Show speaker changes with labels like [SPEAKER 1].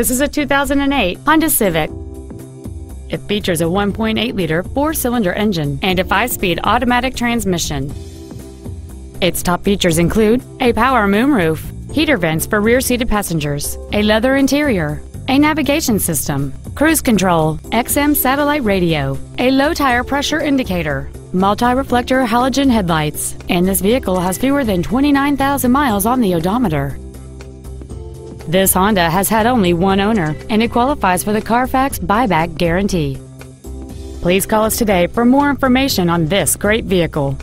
[SPEAKER 1] This is a 2008 Honda Civic. It features a 1.8-liter four-cylinder engine and a five-speed automatic transmission. Its top features include a power moonroof, heater vents for rear-seated passengers, a leather interior, a navigation system, cruise control, XM satellite radio, a low tire pressure indicator, multi-reflector halogen headlights, and this vehicle has fewer than 29,000 miles on the odometer. This Honda has had only one owner, and it qualifies for the Carfax buyback guarantee. Please call us today for more information on this great vehicle.